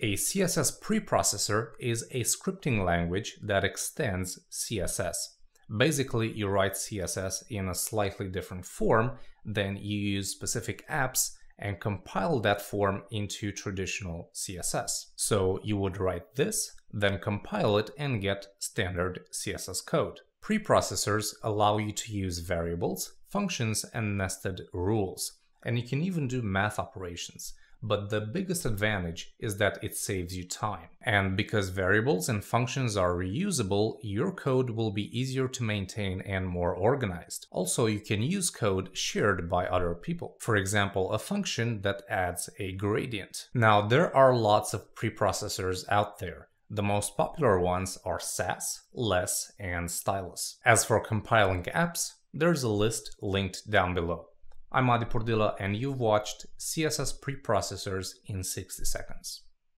A CSS preprocessor is a scripting language that extends CSS. Basically, you write CSS in a slightly different form, then you use specific apps and compile that form into traditional CSS. So you would write this, then compile it and get standard CSS code. Preprocessors allow you to use variables, functions, and nested rules. And you can even do math operations but the biggest advantage is that it saves you time. And because variables and functions are reusable, your code will be easier to maintain and more organized. Also, you can use code shared by other people. For example, a function that adds a gradient. Now, there are lots of preprocessors out there. The most popular ones are Sass, Less, and Stylus. As for compiling apps, there's a list linked down below. I'm Adi Purdila and you've watched CSS preprocessors in 60 seconds.